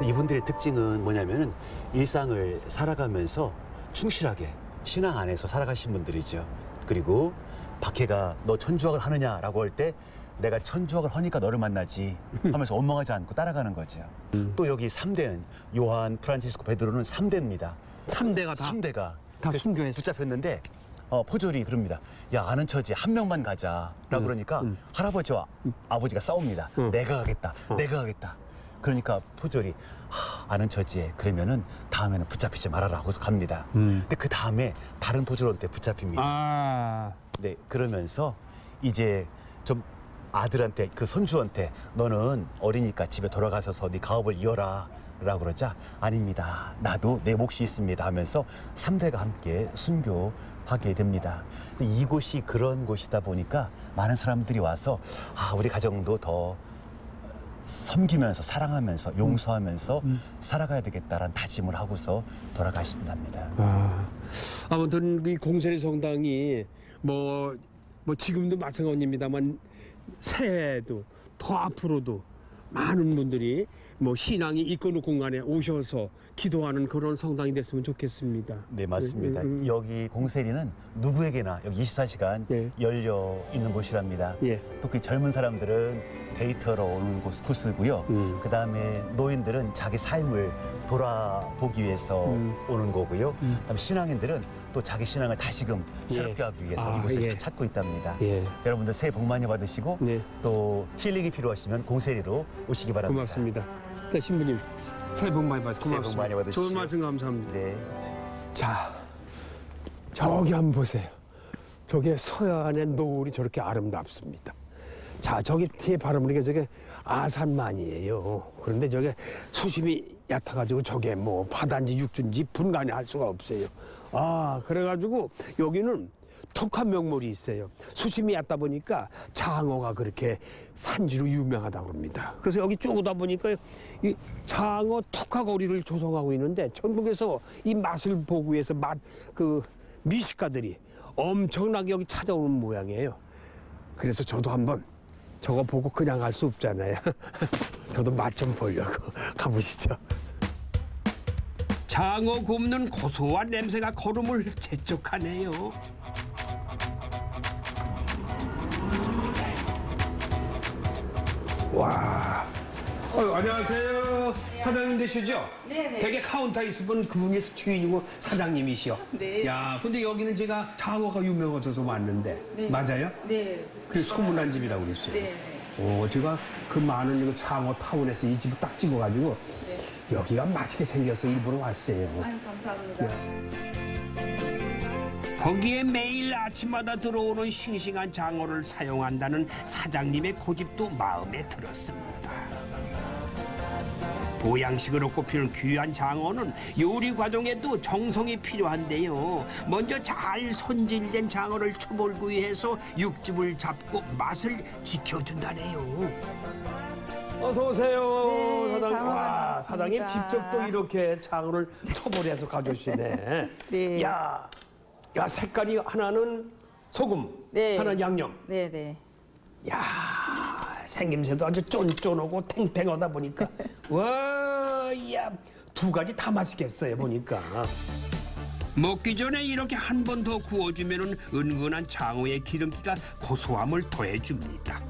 이분들의 특징은 뭐냐면은 일상을 살아가면서 충실하게 신앙 안에서 살아가신 분들이죠. 그리고 박해가 너 천주학을 하느냐라고 할 때 내가 천주학을 하니까 너를 만나지 하면서 원망하지 않고 따라가는 거죠. 또 여기 삼대는 요한, 프란치스코, 베드로는 삼대입니다 삼대가다 삼대가 다 순교했어. 붙잡혔는데 어, 포졸이 그럽니다. 야 아는 처지 한 명만 가자. 라고 그러니까 할아버지와 아버지가 싸웁니다. 내가 가겠다. 내가 가겠다. 그러니까 포졸이 하, 아는 처지에 그러면은 다음에는 붙잡히지 말아라 하고서 갑니다. 근데 그 다음에 다른 포졸한테 붙잡힙니다. 아. 네 그러면서 이제 좀 아들한테 그 손주한테 너는 어리니까 집에 돌아가서서 네 가업을 이어라 라고 그러자 아닙니다 나도 내 몫이 있습니다 하면서 삼대가 함께 순교 하게 됩니다. 이곳이 그런 곳이다 보니까 많은 사람들이 와서 아 우리 가정도 더 섬기면서 사랑하면서 용서하면서 살아가야 되겠다라는 다짐을 하고서 돌아가신답니다. 아. 아무튼 이 공세리 성당이 뭐, 뭐 지금도 마찬가지입니다만 새해에도 더 앞으로도 많은 분들이 뭐 신앙이 이끄는 공간에 오셔서 기도하는 그런 성당이 됐으면 좋겠습니다. 네 맞습니다. 음, 음. 여기 공세리는 누구에게나 여기 24시간 예. 열려 있는 곳이랍니다. 예. 특히 젊은 사람들은 데이트하러 오는 곳, 코스고요. 음. 그 다음에 노인들은 자기 삶을 돌아보기 위해서 음. 오는 거고요. 그다음 신앙인들은 또 자기 신앙을 다시금 새롭게 하기 위해서 아, 이곳을 예. 찾고 있답니다. 예. 여러분들 새해 복 많이 받으시고 네. 또 힐링이 필요하시면 공세리로 오시기 바랍니다. 고맙습니다. 또 신부님 새해 복 많이 받으시고 새해 복. 많이 받으십시오. 좋은 말씀 감사합니다. 네. 자, 저기 한번 보세요. 저게 서해안의 노을이 저렇게 아름답습니다. 자, 저기 뒤에 바라보니까 저게 아산만이에요. 그런데 저게 수심이 얕아가지고 저게 뭐 바다인지 육지인지 분간이 할 수가 없어요. 아, 그래가지고 여기는 독한 명물이 있어요. 수심이 얕다 보니까 장어가 그렇게 산지로 유명하다고 합니다. 그래서 여기 쭉 오다 보니까 이 장어 툭하거리를 조성하고 있는데 전국에서 이 맛을 보기 위해서 맛 그 미식가들이 엄청나게 여기 찾아오는 모양이에요. 그래서 저도 한번 저거 보고 그냥 갈 수 없잖아요. 저도 맛 좀 보려고 가보시죠. 장어 굽는 고소한 냄새가 걸음을 재촉하네요. 와. 어, 안녕하세요. 사장님 되시죠? 네네. 대개 카운터 있으면 그분이 주인이고 사장님이시요. 네. 야, 근데 여기는 제가 장어가 유명해서 왔는데 네. 맞아요? 네. 그 소문난 집이라고 그랬어요. 네. 오, 제가 그 많은 이거 장어 타운에서 이 집을 딱 찍어가지고 네. 여기가 맛있게 생겨서 일부러 왔어요. 아유, 감사합니다. 거기에 매일 아침마다 들어오는 싱싱한 장어를 사용한다는 사장님의 고집도 마음에 들었습니다. 보양식으로 꼽히는 귀한 장어는 요리 과정에도 정성이 필요한데요. 먼저 잘 손질된 장어를 초벌구 위해서 육즙을 잡고 맛을 지켜준다네요. 어서 오세요, 네, 사장님. 와, 나왔습니다. 사장님 직접 또 이렇게 장어를 초벌해서 가져오시네. 네. 야, 야 색깔이 하나는 소금, 네. 하나는 양념. 네, 네. 야 생김새도 아주 쫀쫀하고 탱탱하다 보니까 와, 야, 두 가지 다 맛있겠어요 보니까. 먹기 전에 이렇게 한 번 더 구워주면 은근한 장어의 기름기가 고소함을 더해줍니다.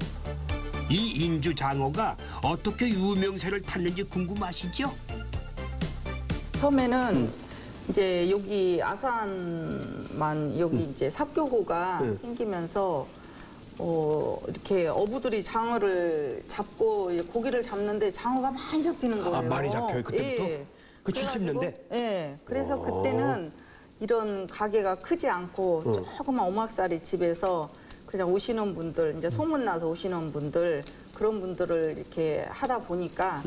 이 인주 장어가 어떻게 유명세를 탔는지 궁금하시죠? 처음에는 이제 여기 아산만 여기 이제 삽교구가 네. 생기면서 어 이렇게 어부들이 장어를 잡고 고기를 잡는데 장어가 많이 잡히는 거예요. 아, 많이 잡혀요, 그때부터? 예. 그 그래가지고, 70년대? 예. 그래서 와. 그때는 이런 가게가 크지 않고 어. 조그만 오막살이 집에서 그냥 오시는 분들 음. 이제 소문나서 오시는 분들 그런 분들을 이렇게 하다 보니까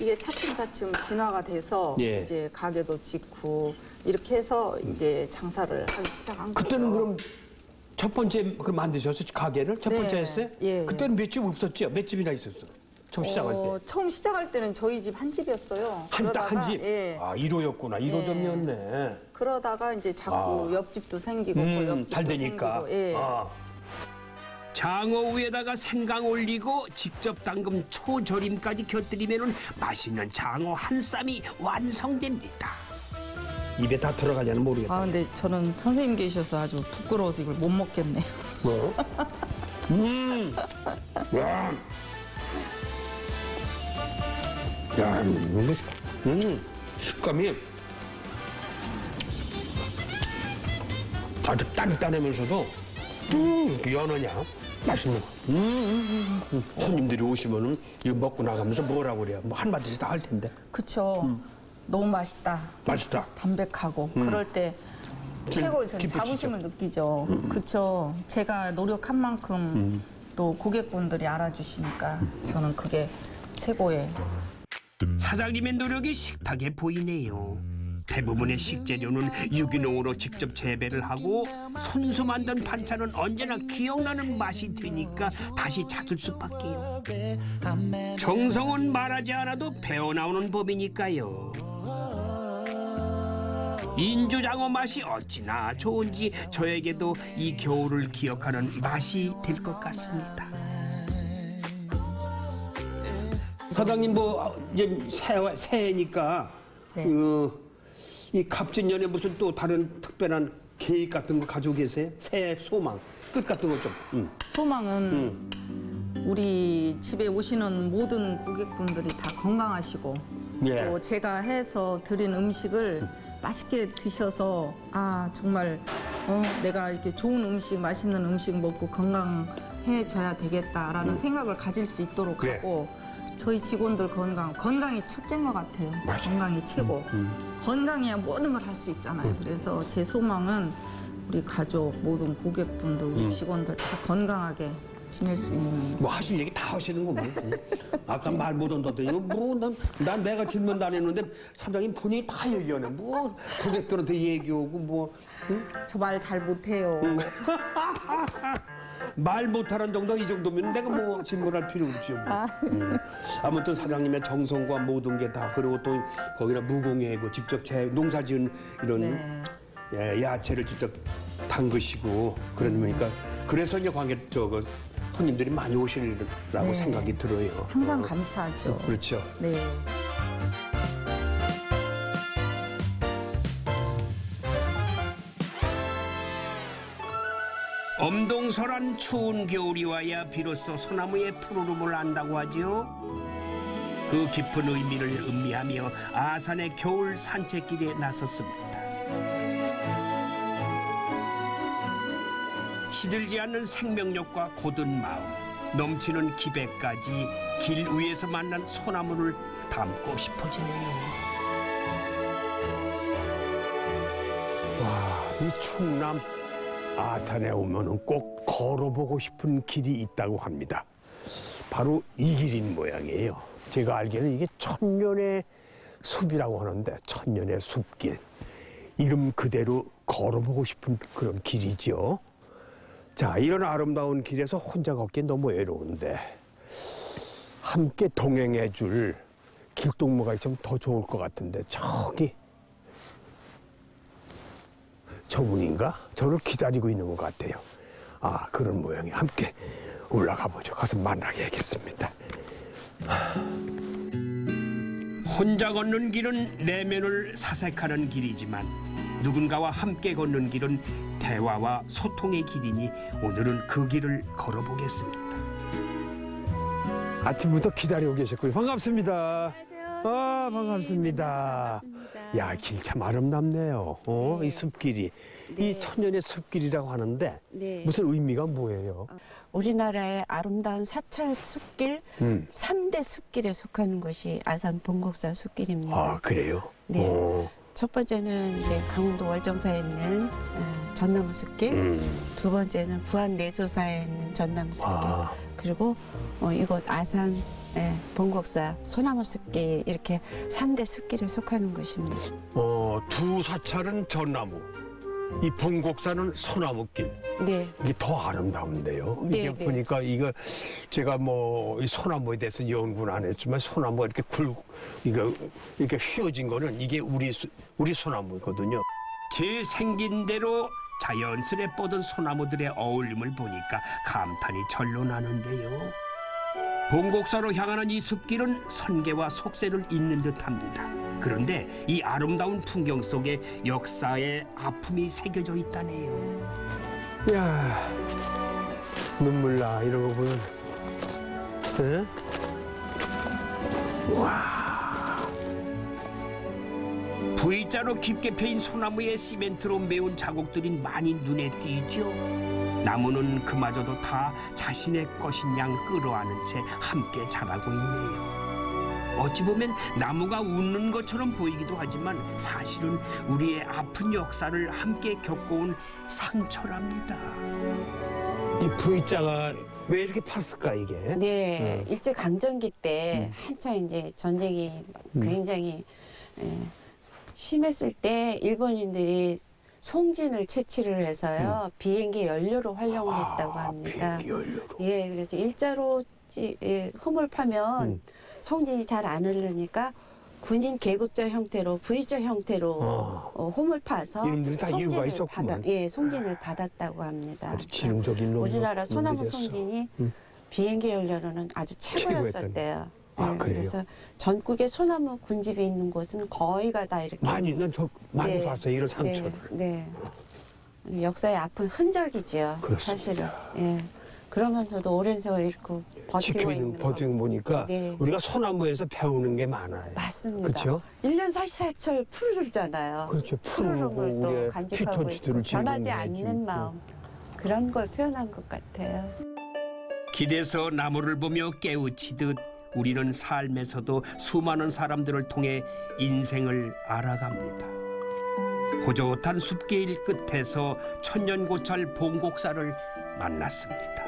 이게 차츰차츰 진화가 돼서 음. 예. 이제 가게도 짓고 이렇게 해서 이제 장사를 하기 시작한 거예요. 그때는 그럼 첫 번째 그 만드셨어 가게를 첫 번째 네. 했어요? 예. 그때는 몇 집 없었죠? 몇 집이나 있었어? 처음 시작할 때. 어, 처음 시작할 때는 저희 집 한 집이었어요. 한 딱 한 집? 예. 아, 1호였구나. 1호점이었네. 그러다가 이제 자꾸 아. 옆집도 생기고 그 음, 옆집도 잘 되니까. 생기고, 예. 아. 장어 위에다가 생강 올리고 직접 담금 초절임까지 곁들이면 맛있는 장어 한 쌈이 완성됩니다. 입에 다 들어가냐는 모르겠다. 아 근데 저는 선생님 계셔서 아주 부끄러워서 이걸 못 먹겠네요. 뭐? 음. 야. 야, 음, 음, 식감이 아주 단단하면서도 음, 연하냐? 맛있는 거. 음, 음, 음, 음. 손님들이 오시면은 이거 먹고 나가면서 뭐라고 그래요? 뭐 한마디씩 다 할 텐데. 그쵸. 너무 맛있다. 맛있다. 담백하고 음. 그럴 때 최고 전 기쁘시죠? 자부심을 느끼죠. 그쵸. 제가 노력한 만큼 음. 또 고객분들이 알아주시니까 저는 그게 최고의 사장님의 노력이 식탁에 보이네요. 대부분의 식재료는 유기농으로 직접 재배를 하고 손수 만든 반찬은 언제나 기억나는 맛이 되니까 다시 찾을 수밖에요. 정성은 말하지 않아도 배어나오는 법이니까요. 인주장어 맛이 어찌나 좋은지 저에게도 이 겨울을 기억하는 맛이 될 것 같습니다. 사장님 뭐 이제 새 새해니까 네. 그 이 갑진년에 무슨 또 다른 특별한 계획 같은 거 가지고 계세요? 새해 소망 끝 같은 거 좀. 음. 소망은 우리 집에 오시는 모든 고객분들이 다 건강하시고 예. 또 제가 해서 드린 음식을 맛있게 드셔서 아 정말 어, 내가 이렇게 좋은 음식 맛있는 음식 먹고 건강해져야 되겠다라는 생각을 가질 수 있도록 예. 하고 저희 직원들 건강 건강이 첫째인 것 같아요 건강이 최고 건강해야 모든 걸 할 수 있잖아요. 그래서 제 소망은 우리 가족 모든 고객분들 우리 직원들 다 건강하게 지낼 수 있는 뭐 하실 얘기 다 하시는 거 뭐. 아까 말못 온다더니 뭐난 난 내가 질문도 안 했는데 사장님 본인이 다 얘기하네. 뭐 고객들한테 얘기하고 뭐저말 잘 못해요. 말 못하는 정도 이 정도면 내가 뭐 질문할 필요 없죠. 뭐. 음. 아무튼 사장님의 정성과 모든 게 다 그리고 또 거기다 무공예고 직접 제 농사지은 이런 네. 예, 야채를 직접 담그시고 그러니까 그래서 이제 관객 저그 손님들이 많이 오시리라고 네. 생각이 들어요. 항상 감사하죠. 그렇죠. 네. 엄동설한 추운 겨울이 와야 비로소 소나무의 푸르름을 안다고 하지요. 그 깊은 의미를 음미하며 아산의 겨울 산책길에 나섰습니다. 시들지 않는 생명력과 고든 마음, 넘치는 기백까지 길 위에서 만난 소나무를 담고 싶어지네요. 와, 이 충남 아산에 오면은 꼭 걸어보고 싶은 길이 있다고 합니다. 바로 이 길인 모양이에요. 제가 알기에는 이게 천년의 숲이라고 하는데 천년의 숲길. 이름 그대로 걸어보고 싶은 그런 길이죠. 자, 이런 아름다운 길에서 혼자 걷기 너무 외로운데 함께 동행해 줄 길동무가 있으면 더 좋을 것 같은데 저기 저분인가? 저를 기다리고 있는 것 같아요. 아, 그런 모양이 함께 올라가 보죠. 가서 만나야겠습니다. 혼자 걷는 길은 내면을 사색하는 길이지만 누군가와 함께 걷는 길은 대화와 소통의 길이니 오늘은 그 길을 걸어보겠습니다. 아침부터 기다리고 계셨군요. 반갑습니다. 아, 반갑습니다. 야, 길 참 아름답네요. 어, 이 숲길이. 이 천년의 숲길이라고 하는데 네. 무슨 의미가 뭐예요? 우리나라의 아름다운 사찰 숲길 음. 삼대 숲길에 속하는 곳이 아산 본곡사 숲길입니다. 아, 그래요? 네. 어, 첫 번째는 이제 강원도 월정사에 있는 어, 전나무 숲길, 음. 두 번째는 부안 내소사에 있는 전나무 숲길, 아, 그리고 어, 이곳 아산 예, 본곡사 소나무 숲길 이렇게 삼대 숲길에 속하는 곳입니다. 어, 두 사찰은 전나무, 이 봉곡사는 소나무길. 네, 이게 더 아름다운데요. 네, 이게 네. 보니까 이거 제가 뭐 이 소나무에 대해서 연구는 안 했지만 소나무가 이렇게 굴 이거 이렇게 휘어진 거는 이게 우리 소- 우리 소나무거든요. 제 생긴 대로 자연스레 뻗은 소나무들의 어울림을 보니까 감탄이 절로 나는데요. 봉곡사로 향하는 이 숲길은 선계와 속세를 잇는 듯합니다. 그런데 이 아름다운 풍경 속에 역사의 아픔이 새겨져 있다네요. 야 눈물 나 이런 거 보면. 에? V자로 깊게 패인 소나무의 시멘트로 메운 자국들이 많이 눈에 띄죠. 나무는 그마저도 다 자신의 것인 양 끌어안은 채 함께 자라고 있네요. 어찌 보면 나무가 웃는 것처럼 보이기도 하지만 사실은 우리의 아픈 역사를 함께 겪어온 상처랍니다. 이 V자가 왜 이렇게 팠을까 이게? 네, 일제 강점기 때 한창 이제 전쟁이 굉장히 예, 심했을 때 일본인들이 송진을 채취를 해서요 비행기 연료로 활용을 했다고 합니다. 비행기 연료로. 예, 그래서 일자로 찌- 예, 흠을 파면 음. 송진이 잘 안 흐르니까 군인 계급자 형태로 V자 형태로 어. 어, 홈을 파서 송진을. 받아, 예, 송진을 받았다고 합니다. 지능적인 놈. 우리나라 소나무. 송진이 음. 비행기 연료로는 아주 최고였었대요. 아, 네? 그래서 전국에 소나무 군집이 있는 곳은 거의가 다 이렇게 많이 난저 많이 네, 봤어요 이런 상처를. 네, 네. 역사의 아픈 흔적이지요. 그렇습니다. 사실은. 예. 그러면서도 오랜 세월 이렇게 버티고 있는 거 보니까 네. 우리가 소나무에서 배우는 게 많아요. 맞습니다. 그렇죠? 일년 사시사철 푸르잖아요. 그렇죠. 걸또 간직하고 있고 변하지 않는. 마음 그런 걸 표현한 것 같아요. 길에서 나무를 보며 깨우치듯 우리는 삶에서도 수많은 사람들을 통해 인생을 알아갑니다. 호젓한 숲길 끝에서 천년고찰 봉곡사를 만났습니다.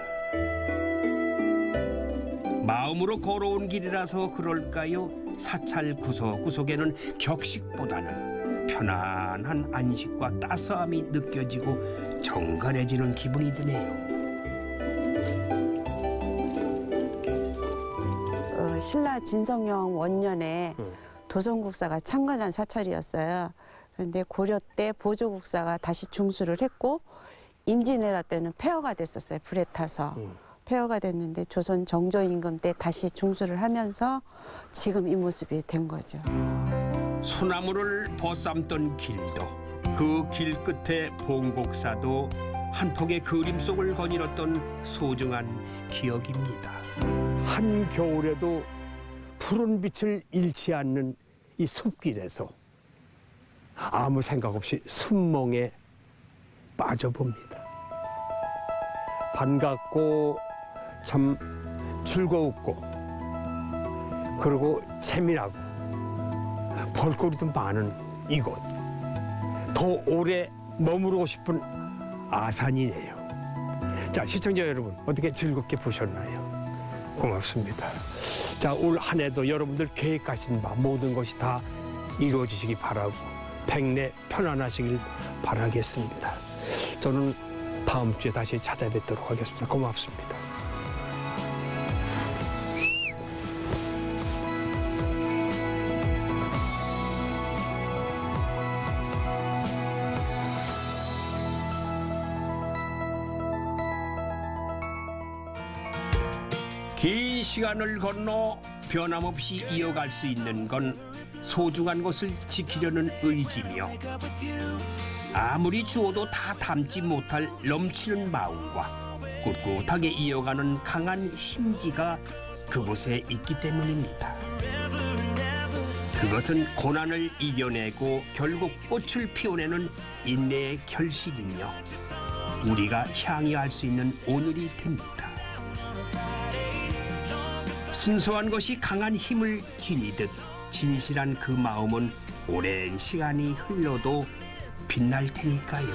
마음으로 걸어온 길이라서 그럴까요? 사찰 구석구석에는 격식보다는 편안한 안식과 따스함이 느껴지고 정갈해지는 기분이 드네요. 어, 신라 진성령 원년에 음. 도성국사가 창건한 사찰이었어요. 그런데 고려 때 보조국사가 다시 중수를 했고 임진왜란 때는 폐허가 됐었어요. 불에 타서. 음. 폐허가 됐는데 조선 정조 임금 때 다시 중수를 하면서 지금 이 모습이 된 거죠. 소나무를 벗삼던 길도 그 길 끝에 봉곡사도 한 폭의 그림 속을 거닐었던 소중한 기억입니다. 한 겨울에도 푸른 빛을 잃지 않는 이 숲길에서 아무 생각 없이 순멍에 빠져봅니다. 반갑고 참 즐거웠고 그리고 재미나고 볼거리도 많은 이곳 더 오래 머무르고 싶은 아산이네요. 자 시청자 여러분 어떻게 즐겁게 보셨나요? 고맙습니다. 자, 올 한 해도 여러분들 계획하신 바 모든 것이 다 이루어지시기 바라고 백내 편안하시길 바라겠습니다. 저는 다음 주에 다시 찾아뵙도록 하겠습니다. 고맙습니다. 시간을 건너 변함없이 이어갈 수 있는 건 소중한 것을 지키려는 의지며 아무리 주어도 다 담지 못할 넘치는 마음과 꿋꿋하게 이어가는 강한 심지가 그곳에 있기 때문입니다. 그것은 고난을 이겨내고 결국 꽃을 피워내는 인내의 결실이며 우리가 향유할 수 있는 오늘이 됩니다. 순수한 것이 강한 힘을 지니듯 진실한 그 마음은 오랜 시간이 흘러도 빛날 테니까요.